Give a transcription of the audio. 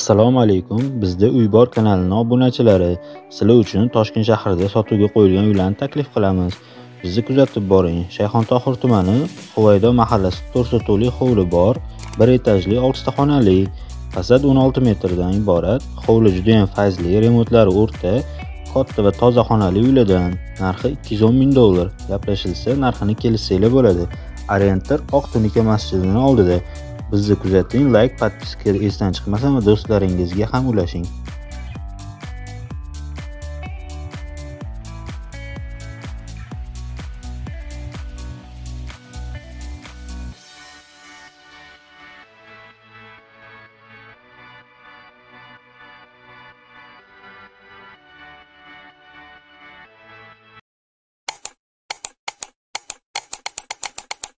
assalomu alaykum. Bizda uy bor kanalini obunachilari. Sizlar uchun toshkent shahrida sotuvga qo'yilgan uylarni taklif qilamiz. Bizni kuzatib boring. Shayxontohur tumani huvaydo mahallasi to'rsotuvli hovli bor. Bir etajli oltita xonali. Fasad 16 metrdan iborat. Hovli judayam fayzli remontlari o'rta. Katta va toza xonali uylardan. Narxi 210 ming dollar. Gaplashilsa, narxini kelishsanglar bo'ladi. Orientir Oq tunika masjidini oldida. Bizni kuzating, layk, podpiska esdan chiqmasin va do'stlaringizga ham ulashing.